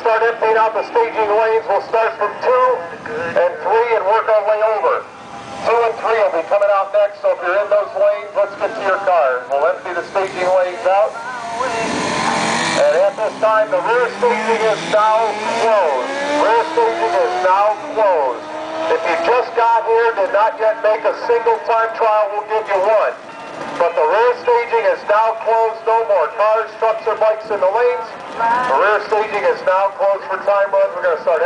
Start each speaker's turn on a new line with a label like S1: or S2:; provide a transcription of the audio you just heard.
S1: start emptying out the staging lanes. We'll start from two and three and work our way over so if you're in those lanes, let's get to your car. We'll empty the staging lanes out. And at this time, the rear staging is now closed. Rear staging is now closed. If you just got here, did not yet make a single time trial, we'll give you one. But the rear staging is now closed. No more cars, trucks, or bikes in the lanes. The rear staging is now closed for time runs. We're going to start.